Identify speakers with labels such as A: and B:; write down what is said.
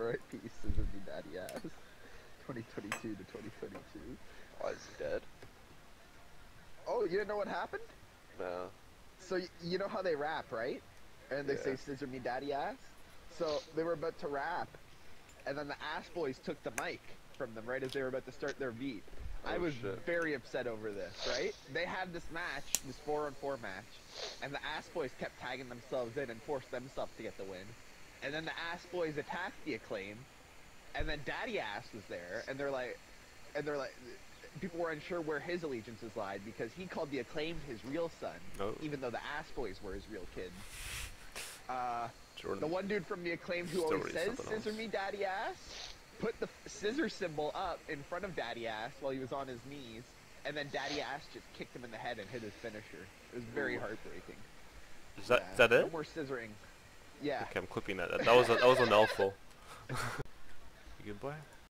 A: R.I.P. Me Daddy Ass. 2022 to 2022.
B: Why is he dead?
A: Oh, you didn't know what happened?
B: No.
A: So y- you know how they rap, right? And they
B: Yeah.
A: say "scissor me daddy ass." So they were about to rap, and then the Ass Boys took the mic from them right as they were about to start their beat. Oh, I
B: Oh,
A: was
B: shit.
A: very upset over this. Right? They had this match, this four-on-four match, and the Ass Boys kept tagging themselves in and forced themselves to get the win. And then the Ass Boys attacked the Acclaim, and then Daddy Ass was there, and they're like, and they're like, people were unsure where his allegiances lied because he called the Acclaimed his real son,
B: Oh.
A: even though the Ass Boys were his real kids. Uh,
B: Jordan.
A: the one dude from the Acclaimed who always says "Scissor
B: else.
A: me, Daddy Ass," put the scissor symbol up in front of Daddy Ass while he was on his knees, and then Daddy Ass just kicked him in the head and hit his finisher. It was very
B: Ooh.
A: heartbreaking.
B: Is that
A: Yeah,
B: is that
A: No
B: it?
A: more scissoring. Yeah.
B: Okay, I'm clipping that. That was a, that was a mouthful. you good boy?